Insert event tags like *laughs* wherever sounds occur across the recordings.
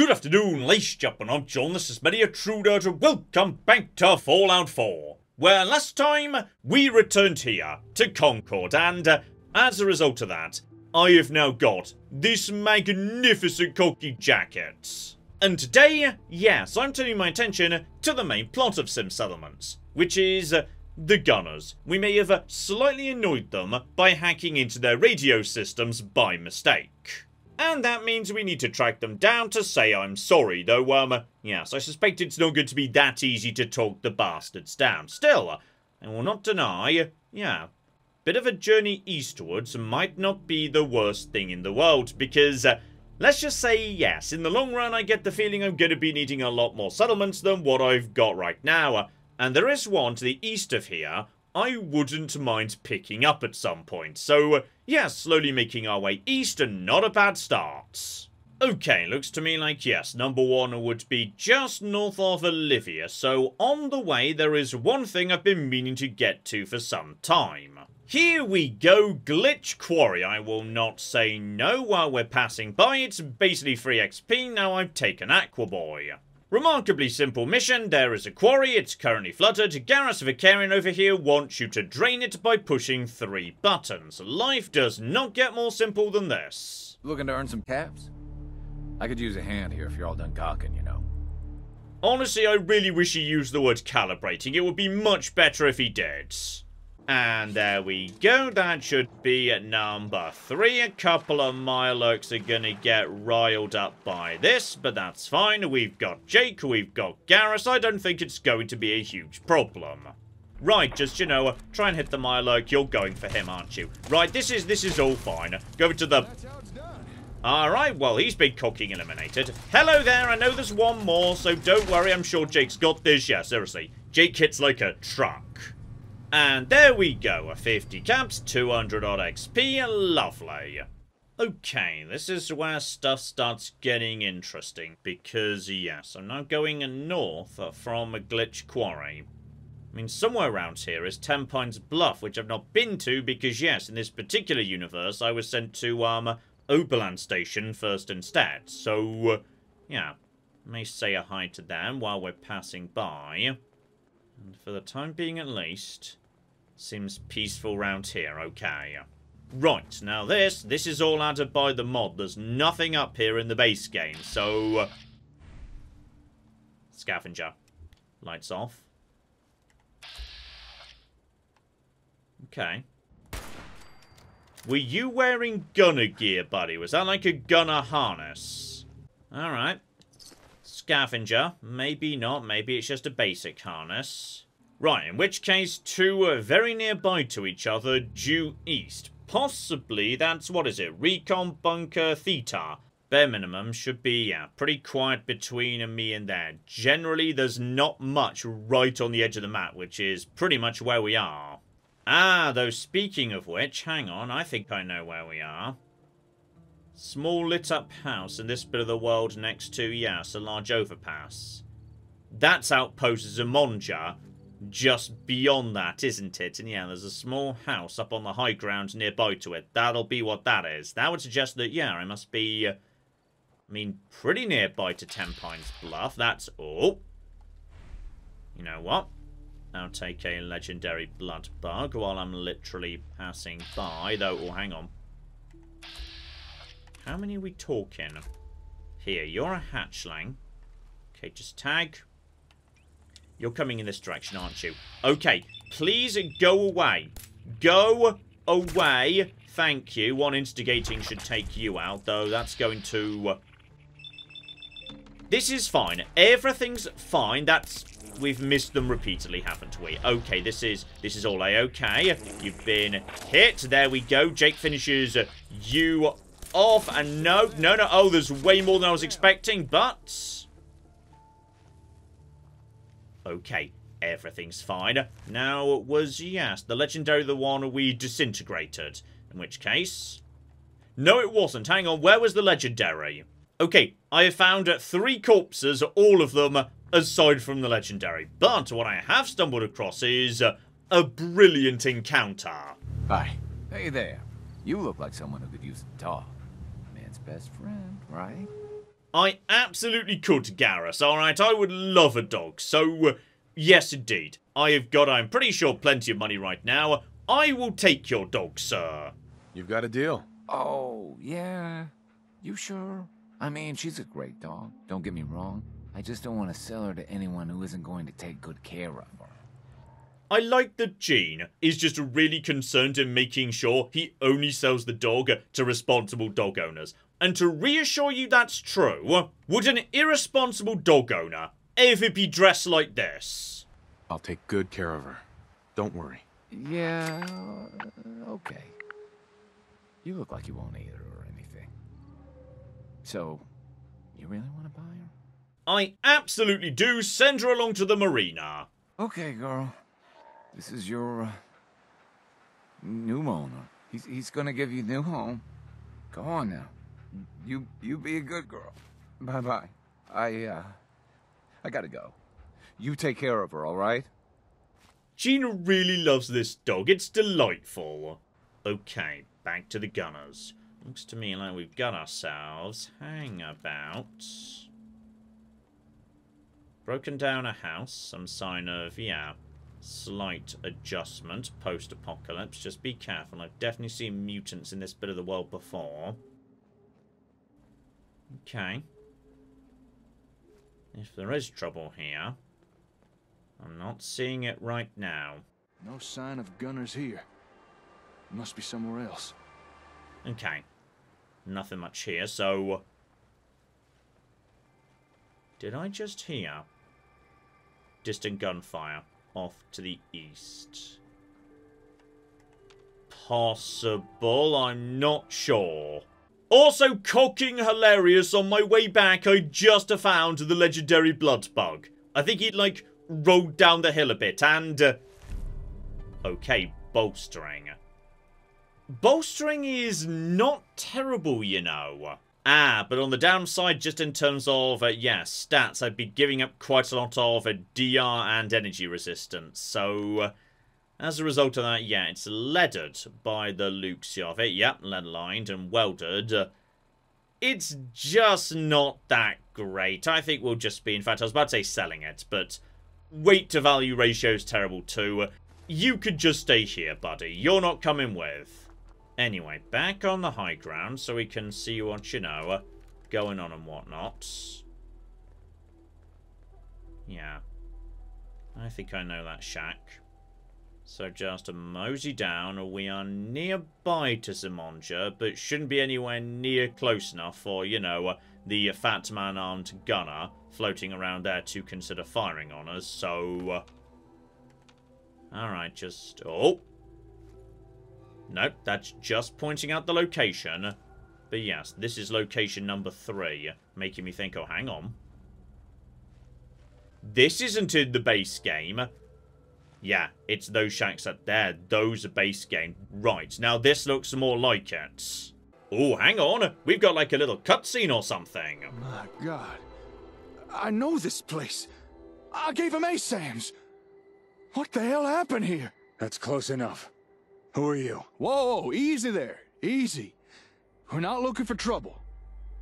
Good afternoon, ladies and gentlemen, I'm John, this is Many A True Nerd, welcome back to Fallout 4. Where last time, we returned here to Concord, and uh, as a result of that, I have now got this magnificent cocky jacket. And today, yes, I'm turning my attention to the main plot of Sim Settlements, which is uh, the Gunners. We may have uh, slightly annoyed them by hacking into their radio systems by mistake. And that means we need to track them down to say I'm sorry, though, um, yes, I suspect it's not going to be that easy to talk the bastards down. Still, I will not deny, yeah, bit of a journey eastwards might not be the worst thing in the world, because, uh, let's just say, yes, in the long run I get the feeling I'm going to be needing a lot more settlements than what I've got right now, and there is one to the east of here I wouldn't mind picking up at some point. So, yeah, slowly making our way east and not a bad start. Okay, looks to me like yes, number one would be just north of Olivia, so on the way there is one thing I've been meaning to get to for some time. Here we go, Glitch Quarry. I will not say no while we're passing by. It's basically free XP now I've taken Aqua Boy. Remarkably simple mission, there is a quarry, it's currently flooded, Garrus Vakarian over here wants you to drain it by pushing three buttons. Life does not get more simple than this. Looking to earn some caps? I could use a hand here if you're all done gawking, you know. Honestly, I really wish he used the word calibrating. It would be much better if he did. And there we go. That should be at number three. A couple of Mirelurks are going to get riled up by this, but that's fine. We've got Jake, we've got Garrus. I don't think it's going to be a huge problem. Right, just, you know, try and hit the Mirelurk. You're going for him, aren't you? Right, this is this is all fine. Go to the... Alright, well, he's been cooking eliminated. Hello there, I know there's one more, so don't worry, I'm sure Jake's got this. Yeah, seriously. Jake hits like a truck. And there we go, a 50 caps, 200 odd XP, lovely. Okay, this is where stuff starts getting interesting, because yes, I'm now going north from a glitch quarry. I mean, somewhere around here is Ten Pines Bluff, which I've not been to because, yes, in this particular universe, I was sent to, um, Oberland Station first instead. So, yeah, may say a hi to them while we're passing by. And for the time being at least, Seems peaceful round here, okay. Right, now this, this is all added by the mod. There's nothing up here in the base game, so... Uh, scavenger. Lights off. Okay. Were you wearing gunner gear, buddy? Was that like a gunner harness? Alright. Scavenger. Maybe not. Maybe it's just a basic harness. Right, in which case two are very nearby to each other due east. Possibly that's, what is it, Recon Bunker Theta. Bare minimum should be, yeah, pretty quiet between me and there. Generally, there's not much right on the edge of the map, which is pretty much where we are. Ah, though speaking of which, hang on, I think I know where we are. Small lit up house in this bit of the world next to, yes, a large overpass. That's Outpost Zimonja, just beyond that, isn't it? And yeah, there's a small house up on the high ground nearby to it. That'll be what that is. That would suggest that, yeah, I must be, uh, I mean, pretty nearby to Ten Pines Bluff. That's, oh. You know what? I'll take a legendary blood bug while I'm literally passing by. Though, oh, hang on. How many are we talking? Here, you're a hatchling. Okay, just tag you're coming in this direction, aren't you? Okay, please go away. Go away. Thank you. One instigating should take you out, though. That's going to... Uh, this is fine. Everything's fine. That's... We've missed them repeatedly, haven't we? Okay, this is this is all a-okay. You've been hit. There we go. Jake finishes you off. And no, no, no. Oh, there's way more than I was expecting, but... Okay, everything's fine. Now, was, yes, the legendary the one we disintegrated? In which case... No, it wasn't. Hang on, where was the legendary? Okay, I have found three corpses, all of them aside from the legendary. But what I have stumbled across is a brilliant encounter. Hi. Hey there. You look like someone who could use a talk. Man's best friend, right? I absolutely could, Garrus, alright? I would love a dog, so... Uh, yes, indeed. I have got, I'm pretty sure, plenty of money right now. I will take your dog, sir. You've got a deal. Oh, yeah? You sure? I mean, she's a great dog, don't get me wrong. I just don't want to sell her to anyone who isn't going to take good care of her. I like that Gene is just really concerned in making sure he only sells the dog to responsible dog owners. And to reassure you that's true, would an irresponsible dog owner ever be dressed like this? I'll take good care of her. Don't worry. Yeah, okay. You look like you won't eat her or anything. So, you really want to buy her? I absolutely do. Send her along to the marina. Okay, girl. This is your, uh, new owner. He's, he's gonna give you a new home. Go on now. You, you be a good girl. Bye-bye. I, uh, I gotta go. You take care of her, alright? Gina really loves this dog. It's delightful. Okay, back to the gunners. Looks to me like we've got ourselves hang about. Broken down a house. Some sign of, yeah, slight adjustment post-apocalypse. Just be careful. I've definitely seen mutants in this bit of the world before. Okay. If there is trouble here, I'm not seeing it right now. No sign of gunners here. Must be somewhere else. Okay. Nothing much here, so... Did I just hear distant gunfire off to the east? Possible, I'm not sure. Also, cocking hilarious on my way back, I just found the legendary blood bug. I think he'd, like, rolled down the hill a bit, and... Uh, okay, bolstering. Bolstering is not terrible, you know. Ah, but on the downside, just in terms of, uh, yeah, stats, I'd be giving up quite a lot of uh, DR and energy resistance. So, uh, as a result of that, yeah, it's leaded by the Luxia of it. Yep, lead-lined and welded. It's just not that great. I think we'll just be, in fact, I was about to say selling it, but weight to value ratio is terrible too. You could just stay here, buddy. You're not coming with. Anyway, back on the high ground so we can see what, you know, uh, going on and whatnot. Yeah. I think I know that shack. So just a mosey down. We are nearby to Zimonja, but shouldn't be anywhere near close enough for, you know, the fat man armed gunner floating around there to consider firing on us. So, uh, alright, just... Oh! Nope, that's just pointing out the location. But yes, this is location number three, making me think, oh, hang on. This isn't in the base game. Yeah, it's those shacks up there. Those are base game. Right, now this looks more like it. Oh, hang on. We've got like a little cutscene or something. My god. I know this place. I gave him ASAMs. What the hell happened here? That's close enough. Who are you? Whoa, easy there. Easy. We're not looking for trouble.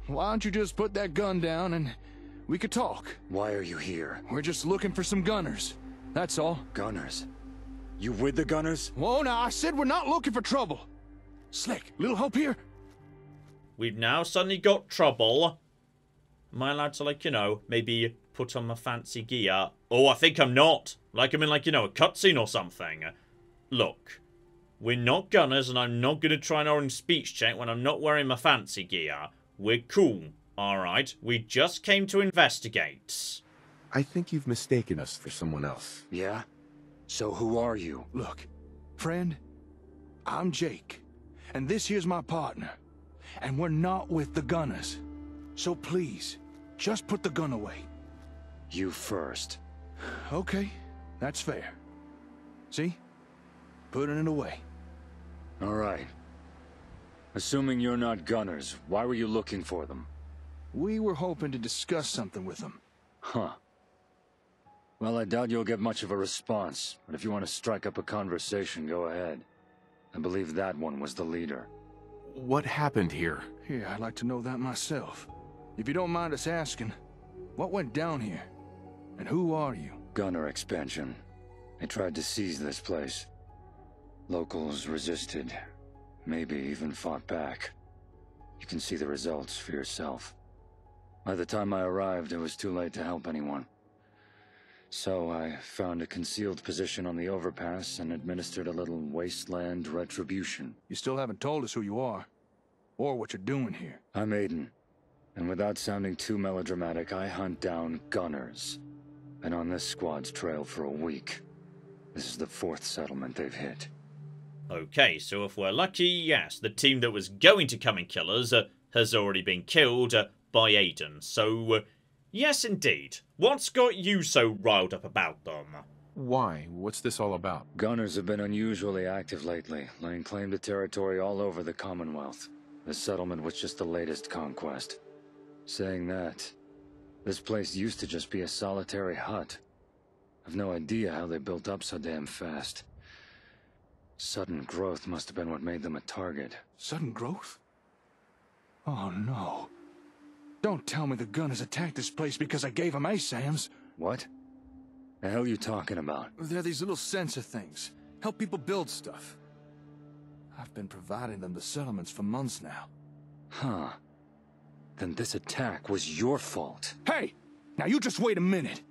Why don't you just put that gun down and we could talk? Why are you here? We're just looking for some gunners. That's all. Gunners? You with the gunners? Whoa, now, I said we're not looking for trouble. Slick, little help here? We've now suddenly got trouble. Am I allowed to, like, you know, maybe put on my fancy gear? Oh, I think I'm not. Like I'm in, like, you know, a cutscene or something. Look, we're not gunners, and I'm not going to try an orange speech check when I'm not wearing my fancy gear. We're cool, alright? We just came to investigate. I think you've mistaken us for someone else. Yeah? So who are you? Look, friend, I'm Jake, and this here's my partner. And we're not with the gunners. So please, just put the gun away. You first. Okay, that's fair. See? Putting it away. All right. Assuming you're not gunners, why were you looking for them? We were hoping to discuss something with them. Huh. Well, I doubt you'll get much of a response, but if you want to strike up a conversation, go ahead. I believe that one was the leader. What happened here? Yeah, I'd like to know that myself. If you don't mind us asking, what went down here? And who are you? Gunner expansion. They tried to seize this place. Locals resisted. Maybe even fought back. You can see the results for yourself. By the time I arrived, it was too late to help anyone. So I found a concealed position on the overpass and administered a little wasteland retribution. You still haven't told us who you are, or what you're doing here. I'm Aiden, and without sounding too melodramatic, I hunt down gunners. Been on this squad's trail for a week. This is the fourth settlement they've hit. Okay, so if we're lucky, yes, the team that was going to come and kill us uh, has already been killed uh, by Aiden. So, uh, yes indeed. What's got you so riled up about them? Why? What's this all about? Gunners have been unusually active lately, laying claim to territory all over the Commonwealth. The settlement was just the latest conquest. Saying that, this place used to just be a solitary hut. I've no idea how they built up so damn fast. Sudden growth must have been what made them a target. Sudden growth? Oh no. Don't tell me the gunners attacked this place because I gave them ASAMs. What? The hell are you talking about? They're these little sensor things. Help people build stuff. I've been providing them the settlements for months now. Huh. Then this attack was your fault. Hey! Now you just wait a minute.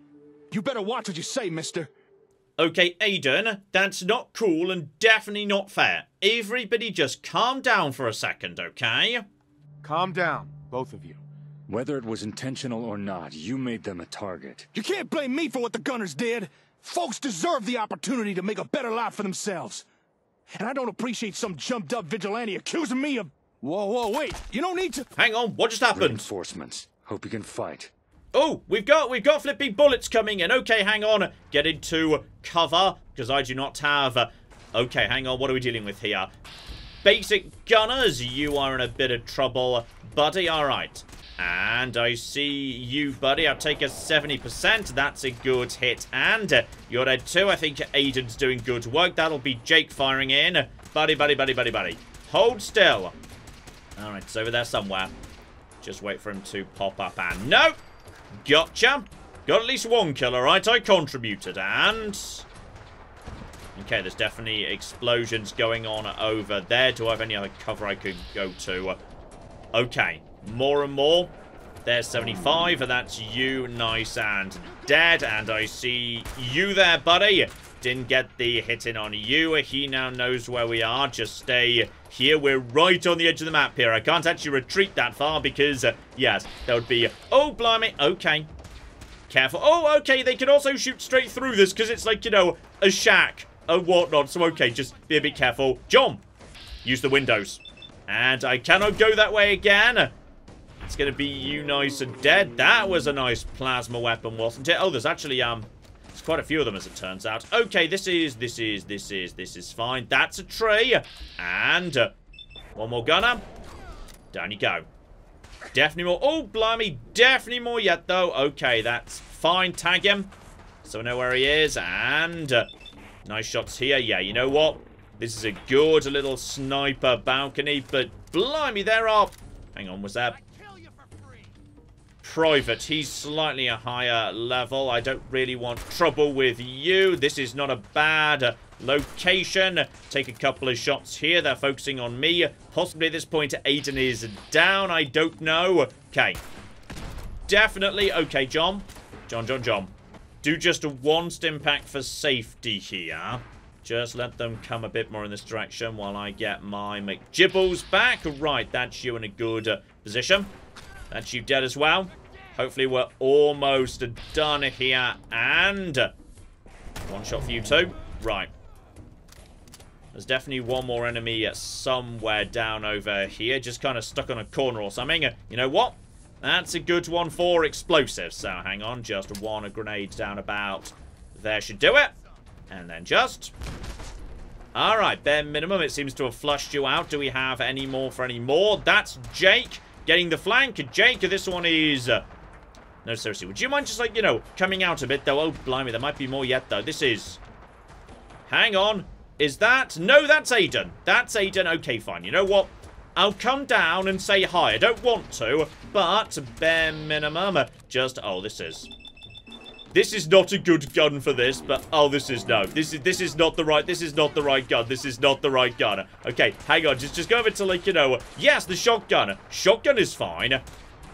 You better watch what you say, mister. Okay, Aiden, that's not cool and definitely not fair. Everybody just calm down for a second, okay? Calm down, both of you. Whether it was intentional or not, you made them a target. You can't blame me for what the gunners did. Folks deserve the opportunity to make a better life for themselves. And I don't appreciate some jumped up vigilante accusing me of... Whoa, whoa, wait. You don't need to... Hang on, what just happened? Reinforcements. Hope you can fight. Oh, we've got we've got flipping bullets coming in. Okay, hang on. Get into cover because I do not have. Uh, okay, hang on. What are we dealing with here? Basic gunners, you are in a bit of trouble, buddy. All right. And I see you, buddy. I'll take a 70%. That's a good hit. And you're dead too. I think your Aiden's doing good work. That'll be Jake firing in. Buddy, buddy, buddy, buddy, buddy. Hold still. All right, it's over there somewhere. Just wait for him to pop up. And no! Gotcha. Got at least one kill, alright? I contributed. And... Okay, there's definitely explosions going on over there. Do I have any other cover I could go to? Okay. More and more. There's 75, and that's you, nice and dead. And I see you there, buddy. Didn't get the hit in on you. He now knows where we are. Just stay here. We're right on the edge of the map here. I can't actually retreat that far because, uh, yes, there would be... Oh, blimey. Okay. Careful. Oh, okay. They can also shoot straight through this because it's like, you know, a shack and whatnot. So, okay, just be a bit careful. John, use the windows. And I cannot go that way again. It's going to be you nice and dead. That was a nice plasma weapon, wasn't it? Oh, there's actually, um, there's quite a few of them, as it turns out. Okay, this is, this is, this is, this is fine. That's a tree. And uh, one more gunner. Down you go. Definitely more. Oh, blimey. Definitely more yet, though. Okay, that's fine. Tag him. So I know where he is. And uh, nice shots here. Yeah, you know what? This is a good little sniper balcony. But blimey, there are... Hang on, was that... Private, he's slightly a higher level. I don't really want trouble with you. This is not a bad location. Take a couple of shots here. They're focusing on me. Possibly at this point, Aiden is down. I don't know. Okay. Definitely. Okay, John. John, John, John. Do just a one stim pack for safety here. Just let them come a bit more in this direction while I get my McGibbles back. Right, that's you in a good position. That's you dead as well. Hopefully we're almost done here. And one shot for you too. Right. There's definitely one more enemy somewhere down over here. Just kind of stuck on a corner or something. Uh, you know what? That's a good one for explosives. So hang on. Just one grenade down about there should do it. And then just... Alright, bare minimum. It seems to have flushed you out. Do we have any more for any more? That's Jake getting the flank. Jake, this one is... No, seriously. Would you mind just, like, you know, coming out a bit, though? Oh, blimey. There might be more yet, though. This is... Hang on. Is that... No, that's Aiden. That's Aiden. Okay, fine. You know what? I'll come down and say hi. I don't want to, but bare minimum, just... Oh, this is... This is not a good gun for this, but oh, this is no. This is this is not the right. This is not the right gun. This is not the right gun. Okay, hang on. Just just go over to like you know. Yes, the shotgun. Shotgun is fine.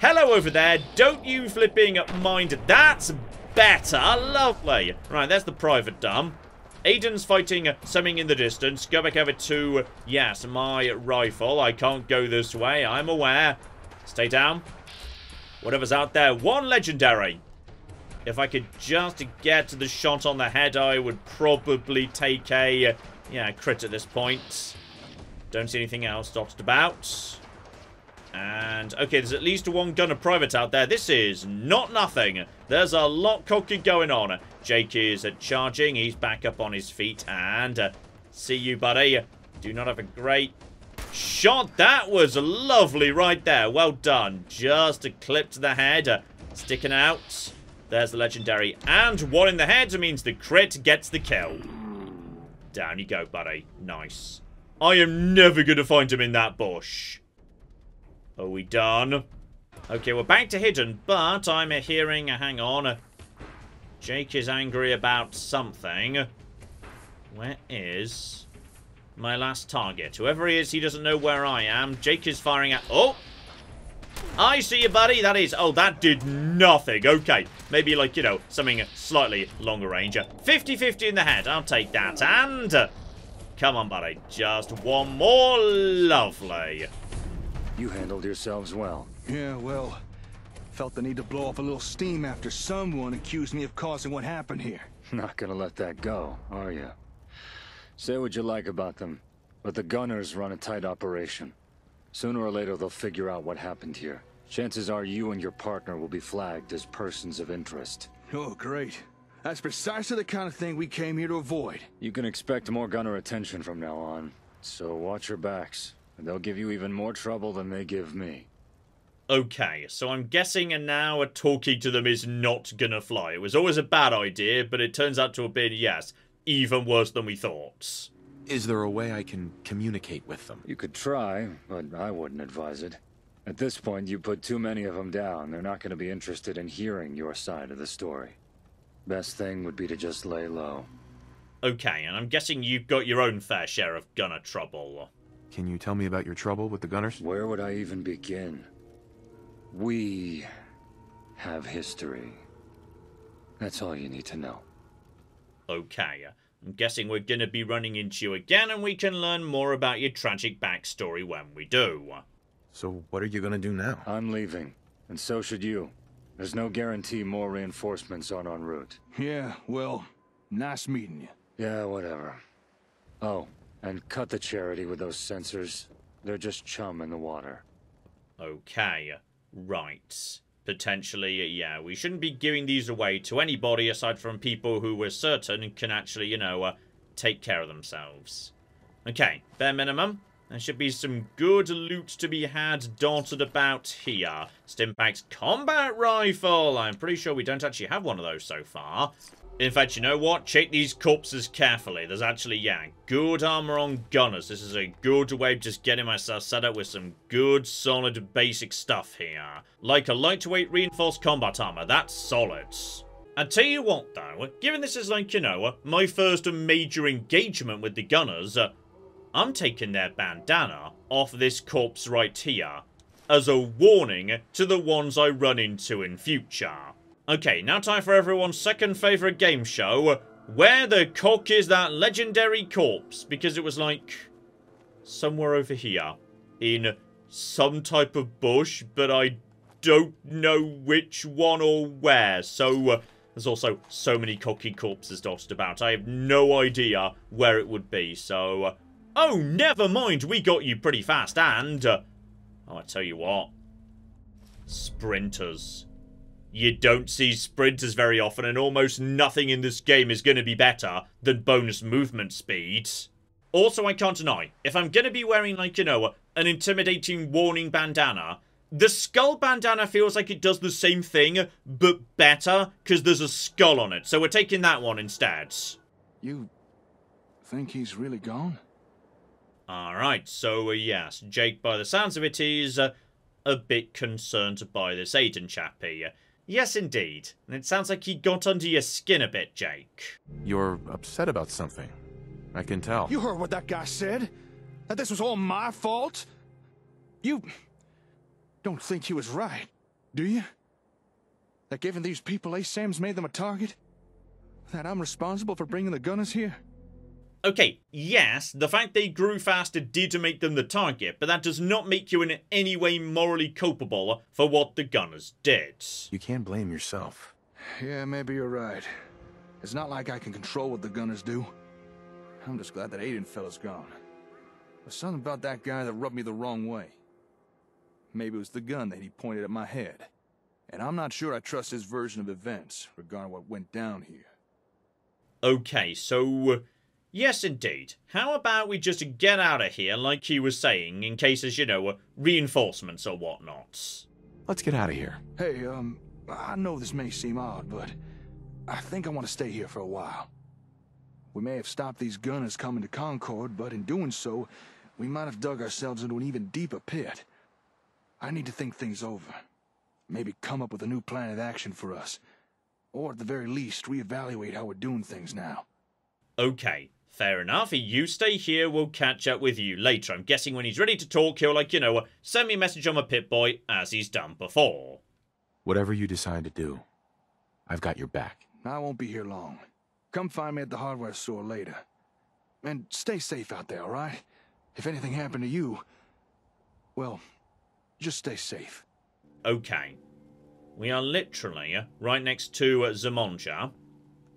Hello over there. Don't you flipping mind. That's better. Lovely. Right, there's the private dumb. Aiden's fighting something in the distance. Go back over to, yes, my rifle. I can't go this way. I'm aware. Stay down. Whatever's out there. One legendary. If I could just get the shot on the head, I would probably take a, yeah, crit at this point. Don't see anything else dotted about. And, okay, there's at least one gunner private out there. This is not nothing. There's a lot cooking going on. Jake is uh, charging. He's back up on his feet. And, uh, see you, buddy. Do not have a great shot. That was lovely right there. Well done. Just a clip to the head. Uh, sticking out. There's the legendary. And one in the head means the crit gets the kill. Down you go, buddy. Nice. I am never going to find him in that bush. Are we done? Okay, we're back to hidden, but I'm hearing, uh, hang on. Uh, Jake is angry about something. Where is my last target? Whoever he is, he doesn't know where I am. Jake is firing at... Oh! I see you, buddy. That is... Oh, that did nothing. Okay. Maybe, like, you know, something slightly longer range. 50-50 in the head. I'll take that. And... Uh, come on, buddy. Just one more. Lovely. You handled yourselves well. Yeah, well, felt the need to blow off a little steam after someone accused me of causing what happened here. *laughs* Not gonna let that go, are you? Say what you like about them, but the Gunners run a tight operation. Sooner or later they'll figure out what happened here. Chances are you and your partner will be flagged as persons of interest. Oh, great. That's precisely the kind of thing we came here to avoid. You can expect more Gunner attention from now on, so watch your backs. And they'll give you even more trouble than they give me. Okay, so I'm guessing and now a talking to them is not gonna fly. It was always a bad idea, but it turns out to have been, yes, even worse than we thought. Is there a way I can communicate with them? You could try, but I wouldn't advise it. At this point, you put too many of them down. They're not going to be interested in hearing your side of the story. Best thing would be to just lay low. Okay, and I'm guessing you've got your own fair share of gunner trouble. Can you tell me about your trouble with the gunners? Where would I even begin? We have history. That's all you need to know. Okay, uh, I'm guessing we're going to be running into you again and we can learn more about your tragic backstory when we do. So what are you gonna do now? I'm leaving, and so should you. There's no guarantee more reinforcements aren't en route. Yeah, well, nice meeting you. Yeah, whatever. Oh, and cut the charity with those sensors. They're just chum in the water. Okay, right. Potentially, yeah, we shouldn't be giving these away to anybody aside from people who we're certain can actually, you know, uh, take care of themselves. Okay, bare minimum. There should be some good loot to be had dotted about here. Stimpak's combat rifle. I'm pretty sure we don't actually have one of those so far. In fact, you know what? Check these corpses carefully. There's actually, yeah, good armor on gunners. This is a good way of just getting myself set up with some good, solid, basic stuff here. Like a lightweight reinforced combat armor. That's solid. I tell you what, though, given this is like, you know, my first major engagement with the gunners, uh, I'm taking their bandana off this corpse right here as a warning to the ones I run into in future. Okay, now time for everyone's second favourite game show. Where the cock is that legendary corpse? Because it was like... Somewhere over here. In some type of bush, but I don't know which one or where. So, uh, there's also so many cocky corpses dotted about. I have no idea where it would be. So, uh, oh, never mind. We got you pretty fast. And, uh, oh, I tell you what. Sprinters. You don't see sprinters very often, and almost nothing in this game is going to be better than bonus movement speed. Also, I can't deny, if I'm going to be wearing, like, you know, an intimidating warning bandana, the skull bandana feels like it does the same thing, but better, because there's a skull on it. So we're taking that one instead. You think he's really gone? Alright, so uh, yes, Jake, by the sounds of it, is uh, a bit concerned by this Aiden chappie. Yes, indeed. And it sounds like he got under your skin a bit, Jake. You're upset about something. I can tell. You heard what that guy said? That this was all my fault? You don't think he was right, do you? That giving these people ASAMs made them a target? That I'm responsible for bringing the gunners here? Okay, yes, the fact they grew faster did to make them the target, but that does not make you in any way morally culpable for what the gunners did. You can't blame yourself. Yeah, maybe you're right. It's not like I can control what the gunners do. I'm just glad that Aiden fella's gone. There's something about that guy that rubbed me the wrong way. Maybe it was the gun that he pointed at my head. And I'm not sure I trust his version of events regarding what went down here. Okay, so... Yes, indeed. How about we just get out of here, like he was saying, in case there's, you know, reinforcements or whatnot? Let's get out of here. Hey, um, I know this may seem odd, but I think I want to stay here for a while. We may have stopped these gunners coming to Concord, but in doing so, we might have dug ourselves into an even deeper pit. I need to think things over. Maybe come up with a new plan of action for us. Or at the very least, reevaluate how we're doing things now. Okay, fair enough. You stay here, we'll catch up with you later. I'm guessing when he's ready to talk, he'll, like, you know, send me a message on my Pip-Boy, as he's done before. Whatever you decide to do, I've got your back. I won't be here long. Come find me at the hardware store later. And stay safe out there, alright? If anything happened to you, well, just stay safe. Okay. We are literally right next to uh, Zimonja.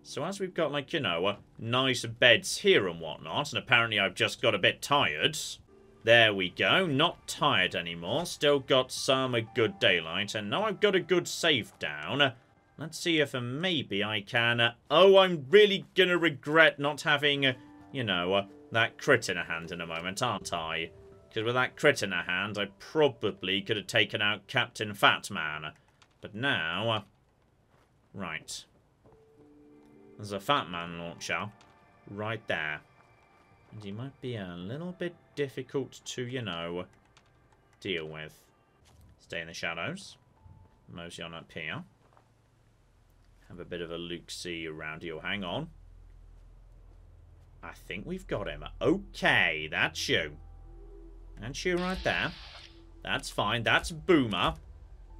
So as we've got, like, you know, uh, nice beds here and whatnot, and apparently I've just got a bit tired. There we go. Not tired anymore. Still got some good daylight, and now I've got a good save down. Let's see if uh, maybe I can... Uh, oh, I'm really gonna regret not having, uh, you know, that crit in a hand in a moment, aren't I? Because with that crit in a hand, I probably could have taken out Captain Fatman. But now... Right. There's a Fatman launcher right there. And he might be a little bit difficult to, you know, deal with. Stay in the shadows. Mosey on up here. Have a bit of a look-see around here. Hang on. I think we've got him. Okay, that's you. That's you right there. That's fine. That's Boomer.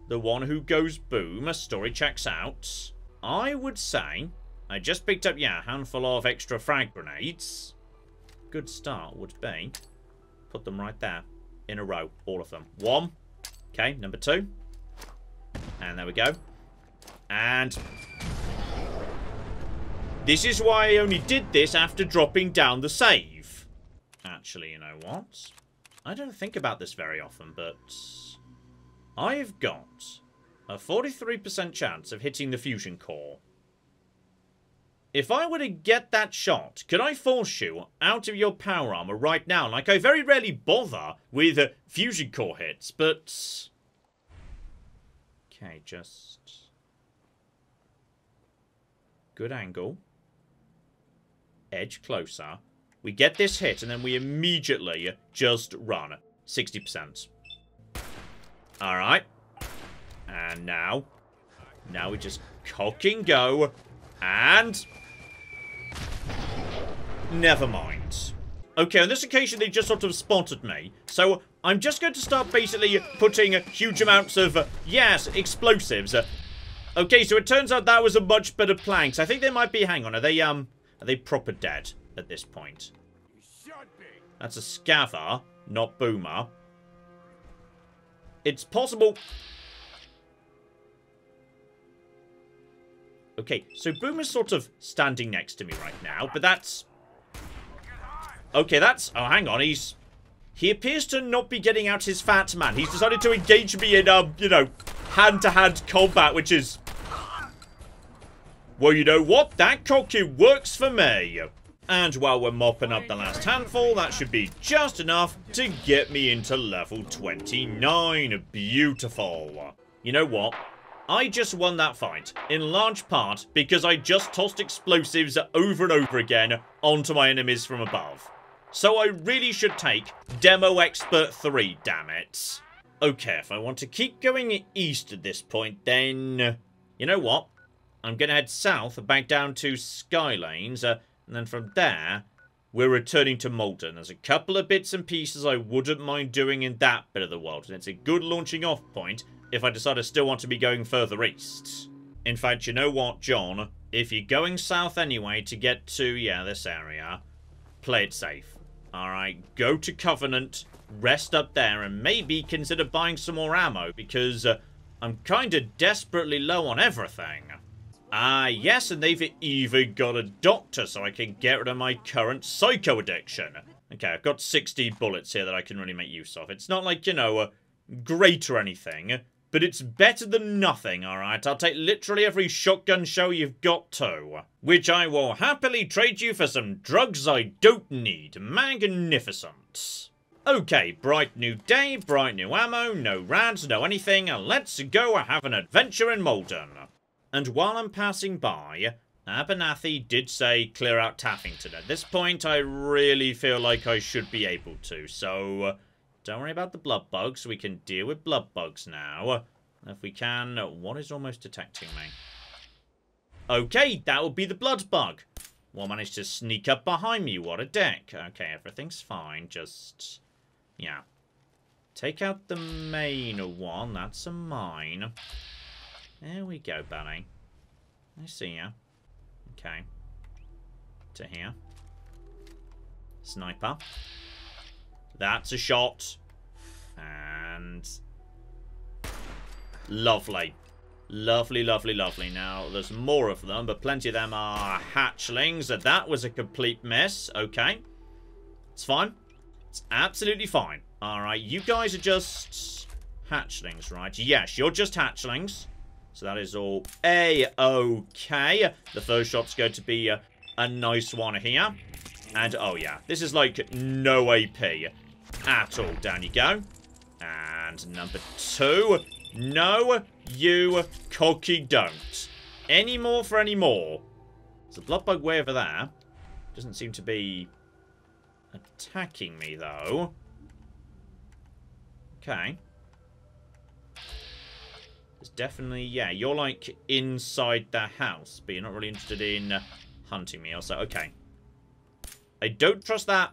The one who goes boom. A story checks out. I would say I just picked up, yeah, a handful of extra frag grenades. Good start would be put them right there in a row. All of them. One. Okay, number two. And there we go. And this is why I only did this after dropping down the save. Actually, you know what? I don't think about this very often, but I've got a 43% chance of hitting the fusion core. If I were to get that shot, could I force you out of your power armor right now? Like, I very rarely bother with uh, fusion core hits, but... Okay, just... Good angle. Edge closer. We get this hit, and then we immediately just run. 60%. Alright. And now... Now we just cock and go. And... Never mind. Okay, on this occasion, they just sort of spotted me. So, I'm just going to start basically putting huge amounts of, uh, yes, explosives. Okay, so it turns out that was a much better plan. So I think they might be, hang on, are they, um, are they proper dead at this point? That's a Scaver, not Boomer. It's possible... Okay, so Boomer's sort of standing next to me right now, but that's Okay, that's... Oh, hang on. He's... He appears to not be getting out his fat man. He's decided to engage me in, um, you know, hand-to-hand -hand combat, which is... Well, you know what? That cocky works for me. And while we're mopping up the last handful, that should be just enough to get me into level 29. Beautiful. You know what? I just won that fight, in large part because I just tossed explosives over and over again onto my enemies from above. So I really should take Demo Expert 3, damn it. Okay, if I want to keep going east at this point, then... You know what? I'm going to head south, back down to Skylanes, uh, and then from there, we're returning to Malden. There's a couple of bits and pieces I wouldn't mind doing in that bit of the world, and it's a good launching off point if I decide I still want to be going further east. In fact, you know what, John? If you're going south anyway to get to, yeah, this area, play it safe. Alright, go to Covenant, rest up there, and maybe consider buying some more ammo, because uh, I'm kind of desperately low on everything. Ah, yes, and they've even got a doctor so I can get rid of my current psycho addiction. Okay, I've got 60 bullets here that I can really make use of. It's not like, you know, uh, great or anything, but it's better than nothing, alright? I'll take literally every shotgun shell you've got to. Which I will happily trade you for some drugs I don't need. Magnificent. Okay, bright new day, bright new ammo, no rads, no anything. Let's go have an adventure in Malden. And while I'm passing by, Abernathy did say clear out Taffington. At this point, I really feel like I should be able to. So, don't worry about the blood bugs. We can deal with blood bugs now. If we can, what is almost detecting me? Okay, that will be the blood bug. Well, managed to sneak up behind me. What a dick. Okay, everything's fine. Just, yeah. Take out the main one. That's a mine. There we go, bunny. I see ya. Okay. To here. Sniper. That's a shot. And... Lovely. Lovely, lovely, lovely. Now, there's more of them, but plenty of them are hatchlings. That was a complete mess. Okay. It's fine. It's absolutely fine. Alright, you guys are just hatchlings, right? Yes, you're just hatchlings. So that is all A-okay. The first shot's going to be a, a nice one here. And, oh yeah, this is like no AP at all. Down you go. And number two. No, you cocky don't. Any more for any more. There's a blood bug way over there. Doesn't seem to be attacking me, though. Okay. There's definitely, yeah, you're like inside the house, but you're not really interested in hunting me. Also, okay. I don't trust that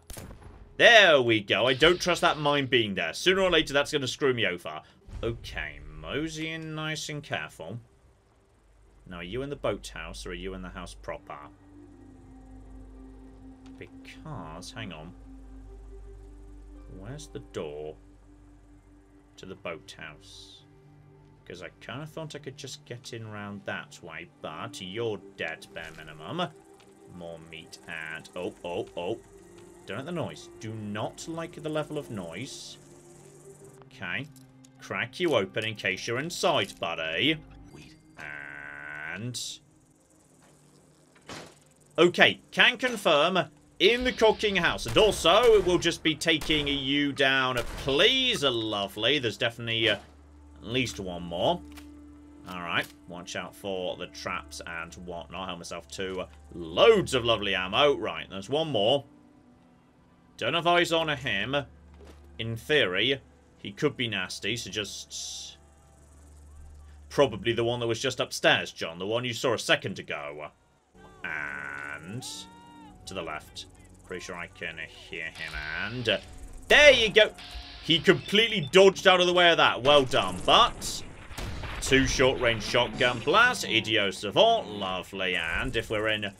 there we go. I don't trust that mine being there. Sooner or later, that's going to screw me over. Okay, mosey and nice and careful. Now, are you in the boathouse or are you in the house proper? Because, hang on. Where's the door to the boathouse? Because I kind of thought I could just get in round that way, but you're dead, bare minimum. More meat and... Oh, oh, oh. Don't like the noise. Do not like the level of noise. Okay. Crack you open in case you're inside, buddy. And... Okay, can confirm in the cooking house. And also, it will just be taking you down. Please, lovely. There's definitely uh, at least one more. Alright, watch out for the traps and whatnot. Help myself to loads of lovely ammo. Right, there's one more. Don't have eyes on him. In theory, he could be nasty, so just... Probably the one that was just upstairs, John. The one you saw a second ago. And... To the left. Pretty sure I can hear him. And... There you go! He completely dodged out of the way of that. Well done. But... Two short-range shotgun blasts. Idiot Savant. Lovely. And if we're in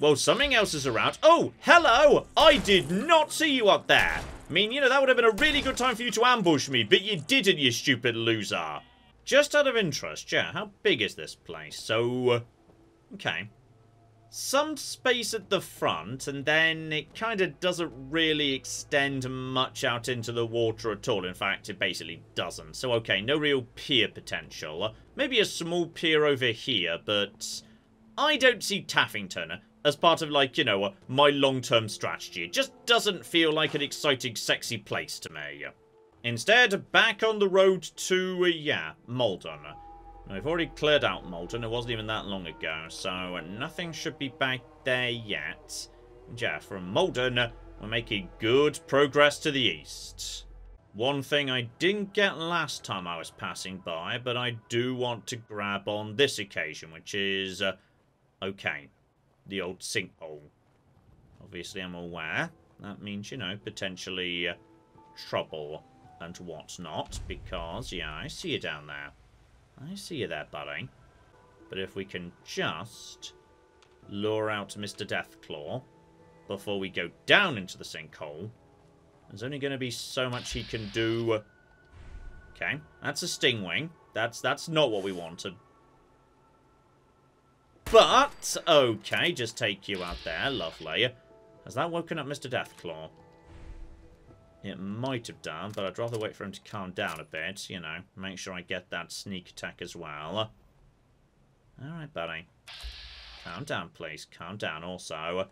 well, something else is around. Oh, hello! I did not see you up there. I mean, you know, that would have been a really good time for you to ambush me, but you didn't, you stupid loser. Just out of interest, yeah, how big is this place? So, okay. Some space at the front, and then it kind of doesn't really extend much out into the water at all. In fact, it basically doesn't. So, okay, no real pier potential. Maybe a small pier over here, but I don't see Taffington as part of, like, you know, my long-term strategy. It just doesn't feel like an exciting, sexy place to me. Instead, back on the road to, uh, yeah, Malden. I've already cleared out Malden. It wasn't even that long ago, so nothing should be back there yet. yeah, from Malden, we're making good progress to the east. One thing I didn't get last time I was passing by, but I do want to grab on this occasion, which is, uh, okay, the old sinkhole. Obviously, I'm aware. That means, you know, potentially uh, trouble and whatnot, because, yeah, I see you down there. I see you there, buddy. But if we can just lure out Mr. Deathclaw before we go down into the sinkhole, there's only going to be so much he can do. Okay, that's a stingwing. That's that's not what we wanted. But, okay, just take you out there. Lovely. Has that woken up Mr. Deathclaw? It might have done, but I'd rather wait for him to calm down a bit, you know. Make sure I get that sneak attack as well. Alright, buddy. Calm down, please. Calm down also.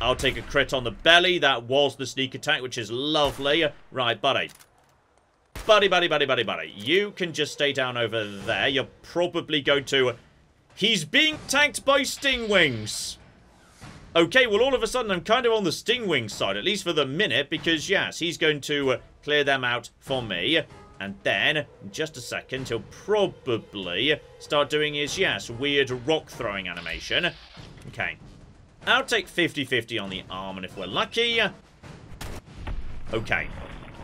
I'll take a crit on the belly. That was the sneak attack, which is lovely. Right, buddy. Buddy, buddy, buddy, buddy, buddy. You can just stay down over there. You're probably going to... He's being tanked by stingwings. Okay, well, all of a sudden, I'm kind of on the stingwing side, at least for the minute, because, yes, he's going to uh, clear them out for me. And then, in just a second, he'll probably start doing his, yes, weird rock throwing animation. Okay. I'll take 50-50 on the arm, and if we're lucky... Okay.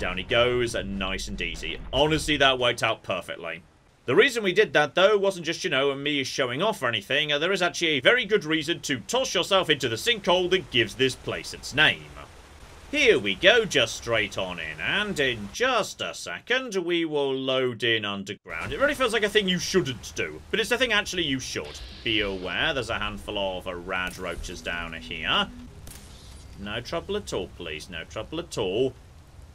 Down he goes, nice and easy. Honestly, that worked out perfectly. The reason we did that, though, wasn't just, you know, me showing off or anything. There is actually a very good reason to toss yourself into the sinkhole that gives this place its name. Here we go, just straight on in, and in just a second, we will load in underground. It really feels like a thing you shouldn't do, but it's a thing actually you should. Be aware, there's a handful of rad roaches down here. No trouble at all, please, no trouble at all.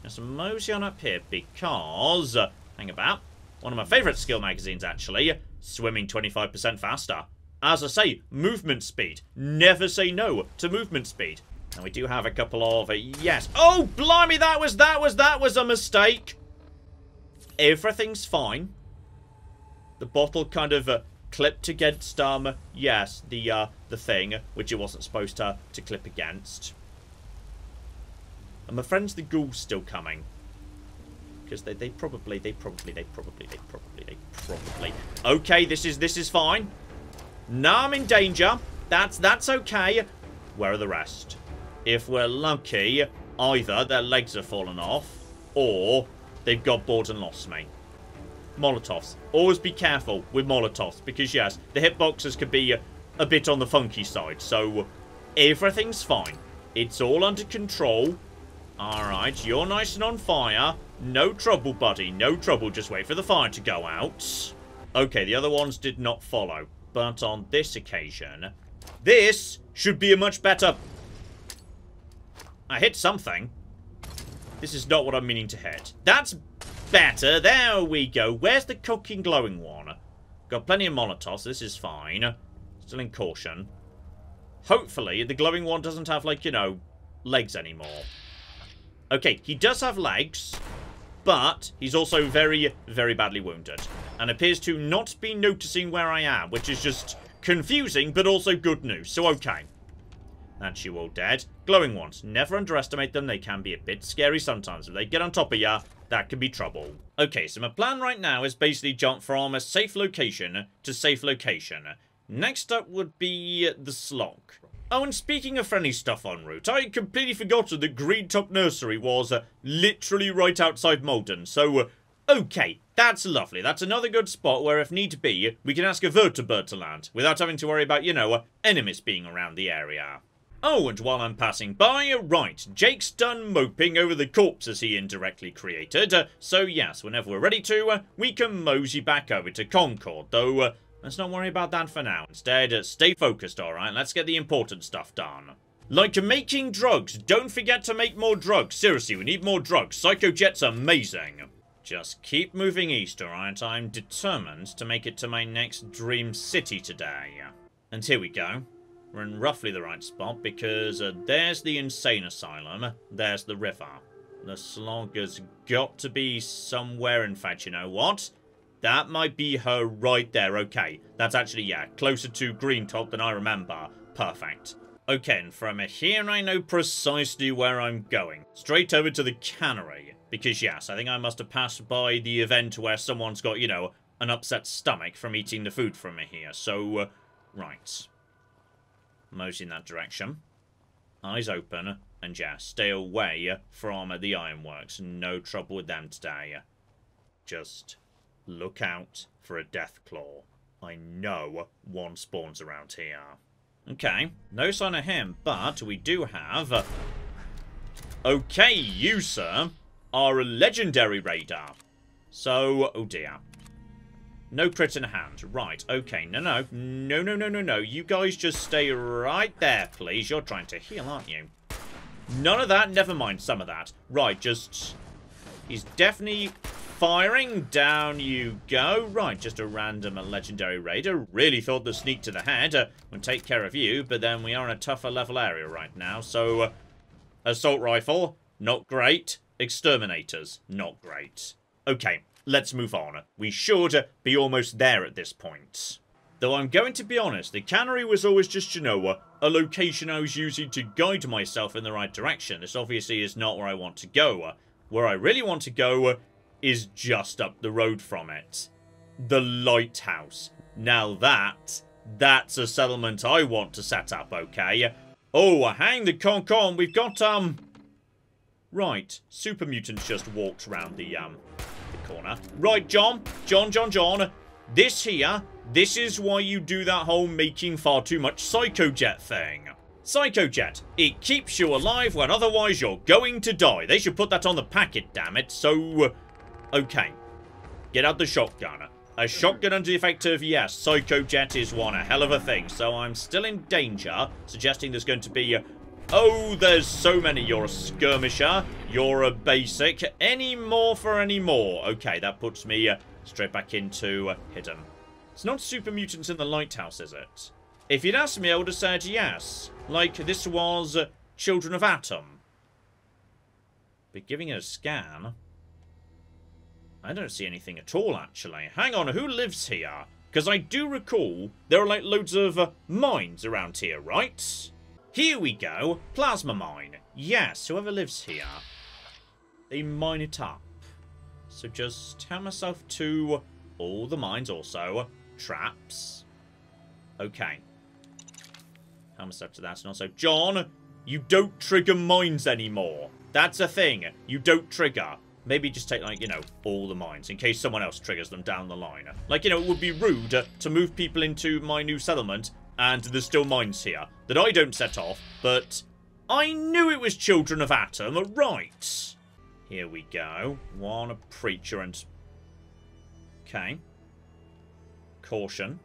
Let's mosey on up here, because, uh, hang about, one of my favourite skill magazines, actually, swimming 25% faster. As I say, movement speed. Never say no to movement speed. And we do have a couple of... Uh, yes. Oh, blimey, that was, that was, that was a mistake. Everything's fine. The bottle kind of uh, clipped against, um, yes, the, uh, the thing, which it wasn't supposed to, to clip against. And my friends the ghouls still coming. Because they, they probably, they probably, they probably, they probably, they probably... Okay, this is, this is fine. Now I'm in danger. That's, that's okay. Where are the rest? if we're lucky, either their legs have fallen off, or they've got bored and lost me. Molotovs. Always be careful with Molotovs, because yes, the hitboxes could be a, a bit on the funky side, so everything's fine. It's all under control. Alright, you're nice and on fire. No trouble, buddy. No trouble. Just wait for the fire to go out. Okay, the other ones did not follow. But on this occasion, this should be a much better I hit something. This is not what I'm meaning to hit. That's better. There we go. Where's the cooking glowing one? Got plenty of Molotovs. This is fine. Still in caution. Hopefully, the glowing one doesn't have, like, you know, legs anymore. Okay, he does have legs, but he's also very, very badly wounded. And appears to not be noticing where I am, which is just confusing, but also good news. So, okay. That's you all dead. Glowing ones. Never underestimate them. They can be a bit scary sometimes. If they get on top of ya, that can be trouble. Okay, so my plan right now is basically jump from a safe location to safe location. Next up would be the slog. Oh, and speaking of friendly stuff en route, I completely forgotten that Green Top Nursery was uh, literally right outside Malden, so... Uh, okay, that's lovely. That's another good spot where, if need be, we can ask a vertibird to land, without having to worry about, you know, uh, enemies being around the area. Oh, and while I'm passing by, right, Jake's done moping over the corpses he indirectly created, uh, so yes, whenever we're ready to, uh, we can mosey back over to Concord, though uh, let's not worry about that for now. Instead, uh, stay focused, alright? Let's get the important stuff done. Like making drugs, don't forget to make more drugs. Seriously, we need more drugs. Psycho Jet's amazing. Just keep moving east, alright? I'm determined to make it to my next dream city today. And here we go. We're in roughly the right spot because uh, there's the insane asylum, there's the river. The slog has got to be somewhere, in fact, you know what? That might be her right there, okay. That's actually, yeah, closer to Green Top than I remember. Perfect. Okay, and from here I know precisely where I'm going. Straight over to the cannery. Because yes, I think I must have passed by the event where someone's got, you know, an upset stomach from eating the food from here. So, uh, right. Most in that direction. Eyes open, and yeah, stay away from the ironworks. No trouble with them today. Just look out for a death claw. I know one spawns around here. Okay, no sign of him, but we do have... Okay, you, sir, are a legendary raider. So, oh dear. No crit in hand. Right, okay. No, no. No, no, no, no, no. You guys just stay right there, please. You're trying to heal, aren't you? None of that. Never mind some of that. Right, just... He's definitely firing. Down you go. Right, just a random legendary raider. Really thought the sneak to the head uh, would take care of you, but then we are in a tougher level area right now, so... Uh, assault rifle, not great. Exterminators, not great. Okay, let's move on. We should be almost there at this point. Though I'm going to be honest, the cannery was always just, you know, a location I was using to guide myself in the right direction. This obviously is not where I want to go. Where I really want to go is just up the road from it. The lighthouse. Now that, that's a settlement I want to set up, okay? Oh, hang the conk on. We've got, um... Right, Super Mutants just walked round the, um, the corner. Right, John. John, John, John. This here, this is why you do that whole making far too much Psychojet thing. Psychojet. It keeps you alive when otherwise you're going to die. They should put that on the packet, damn it. So, okay. Get out the shotgun. A shotgun under the effect of, yes, Psychojet is one a hell of a thing. So I'm still in danger, suggesting there's going to be Oh, there's so many. You're a skirmisher. You're a basic. Any more for any more? Okay, that puts me uh, straight back into uh, hidden. It's not super mutants in the lighthouse, is it? If you'd asked me, I would have said yes. Like, this was uh, Children of Atom. But giving it a scan... I don't see anything at all, actually. Hang on, who lives here? Because I do recall there are, like, loads of uh, mines around here, right? Here we go. Plasma mine. Yes, whoever lives here. They mine it up. So just tell myself to all the mines also. Traps. Okay. Tell myself to that. And also, John, you don't trigger mines anymore. That's a thing. You don't trigger. Maybe just take, like, you know, all the mines in case someone else triggers them down the line. Like, you know, it would be rude to move people into my new settlement and there's still mines here that I don't set off, but I knew it was Children of Atom, right. Here we go. One, a preacher and... Okay. Caution.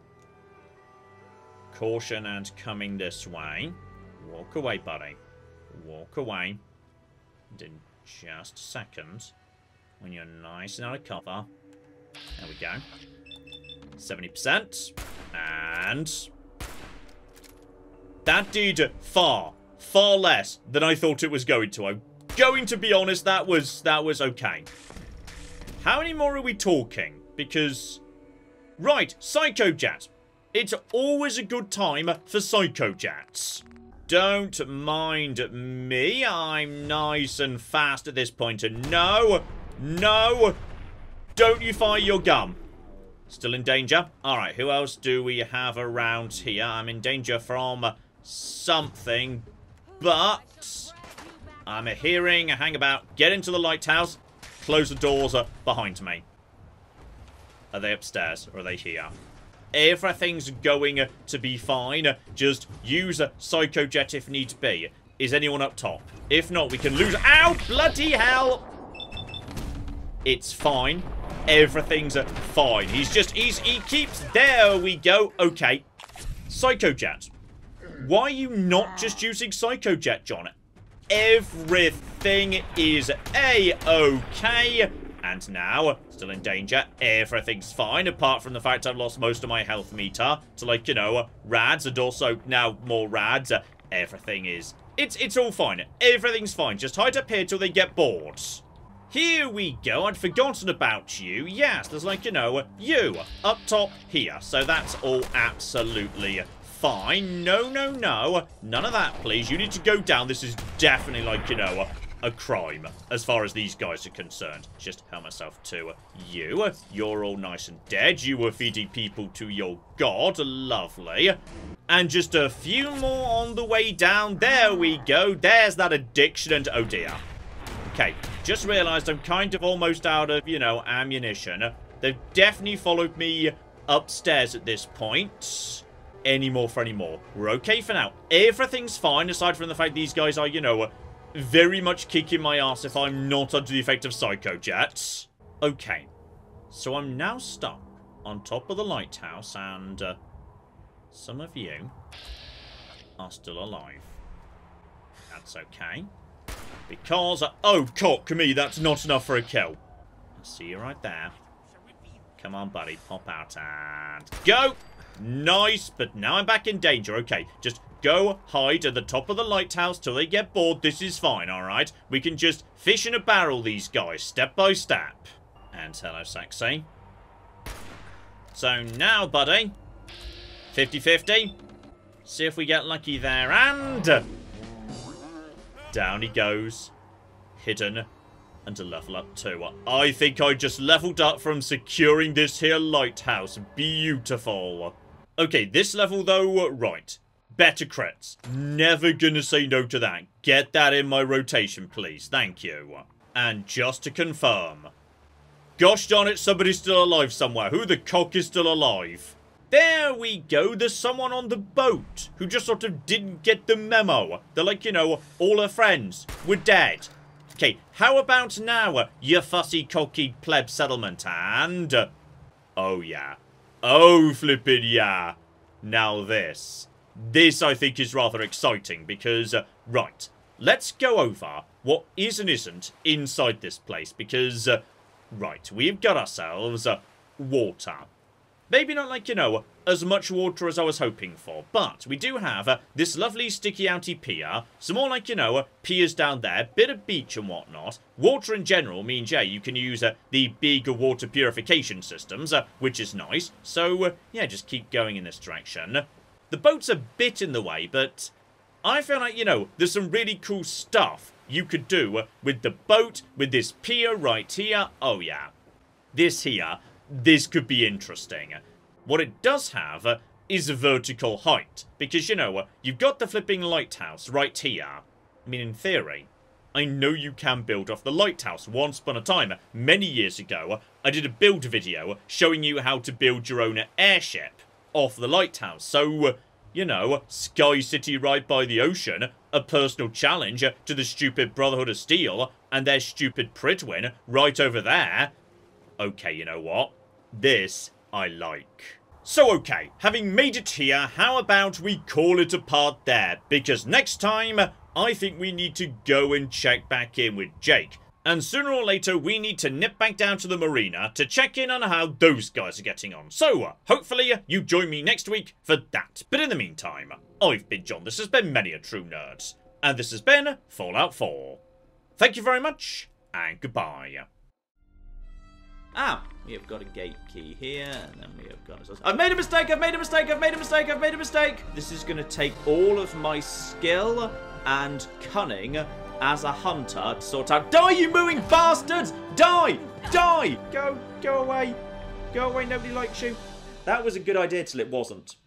Caution and coming this way. Walk away, buddy. Walk away. In just a second, when you're nice and out of cover, there we go. 70%. And that did far, far less than I thought it was going to. I'm going to be honest, that was, that was okay. How many more are we talking? Because, right, Psychojet. It's always a good time for Psychojets. Don't mind me. I'm nice and fast at this point. And no, no, don't you fire your gun. Still in danger? Alright, who else do we have around here? I'm in danger from something, but I'm a hearing a hangabout. Get into the lighthouse. Close the doors uh, behind me. Are they upstairs or are they here? Everything's going to be fine. Just use a Psycho Jet if needs be. Is anyone up top? If not, we can lose- Ow! Bloody hell! It's fine. Everything's fine. He's just- he's- he keeps- There we go. Okay. Psychojet. Why are you not just using Psychojet, John? Everything is A-okay. And now, still in danger, everything's fine, apart from the fact I've lost most of my health meter to, like, you know, rads, and also now more rads. Everything is... It's, it's all fine. Everything's fine. Just hide up here till they get bored. Here we go. I'd forgotten about you. Yes, there's like, you know, you up top here. So that's all absolutely fine. No, no, no. None of that, please. You need to go down. This is definitely like, you know, a crime as far as these guys are concerned. Just help myself to you. You're all nice and dead. You were feeding people to your god. Lovely. And just a few more on the way down. There we go. There's that addiction and oh dear. Okay, just realised I'm kind of almost out of, you know, ammunition. They've definitely followed me upstairs at this point. Any more for any more. We're okay for now. Everything's fine aside from the fact these guys are, you know, very much kicking my ass if I'm not under the effect of Psycho Jets. Okay, so I'm now stuck on top of the lighthouse and uh, some of you are still alive. That's okay. Because, uh, oh, cock me, that's not enough for a kill. I see you right there. Come on, buddy, pop out and go! Nice, but now I'm back in danger. Okay, just go hide at the top of the lighthouse till they get bored. This is fine, alright? We can just fish in a barrel these guys, step by step. And hello, sexy. So now, buddy, 50-50. See if we get lucky there, and... Down he goes. Hidden. And a level up too. I think I just leveled up from securing this here lighthouse. Beautiful. Okay, this level though, right. Better crits. Never gonna say no to that. Get that in my rotation, please. Thank you. And just to confirm. Gosh darn it, somebody's still alive somewhere. Who the cock is still alive? There we go. There's someone on the boat who just sort of didn't get the memo. They're like, you know, all her friends were dead. Okay, how about now, you fussy cocky pleb settlement and... oh, yeah. Oh, flippin' yeah. Now this. This, I think, is rather exciting because, uh, right, let's go over what is and isn't inside this place because, uh, right, we've got ourselves uh, water. Maybe not like, you know, as much water as I was hoping for, but we do have uh, this lovely sticky outy pier, some more like, you know, uh, piers down there, bit of beach and whatnot. Water in general means, yeah, you can use uh, the big water purification systems, uh, which is nice. So, uh, yeah, just keep going in this direction. The boat's a bit in the way, but I feel like, you know, there's some really cool stuff you could do with the boat, with this pier right here. Oh, yeah. This here, this could be interesting. What it does have uh, is a vertical height, because, you know, uh, you've got the flipping lighthouse right here. I mean, in theory, I know you can build off the lighthouse. Once upon a time, many years ago, uh, I did a build video showing you how to build your own airship off the lighthouse. So, you know, Sky City right by the ocean, a personal challenge to the stupid Brotherhood of Steel and their stupid Prydwen right over there. Okay, you know what? This I like. So okay, having made it here, how about we call it a part there? Because next time, I think we need to go and check back in with Jake. And sooner or later, we need to nip back down to the marina to check in on how those guys are getting on. So, uh, hopefully, you join me next week for that. But in the meantime, I've been John. This has been Many a True Nerd. And this has been Fallout 4. Thank you very much, and goodbye. Ah, we have got a gate key here, and then we have got... A... I've made a mistake, I've made a mistake, I've made a mistake, I've made a mistake! This is going to take all of my skill and cunning as a hunter to sort out. Die, you mooing bastards! Die! Die! Go, go away. Go away, nobody likes you. That was a good idea till it wasn't.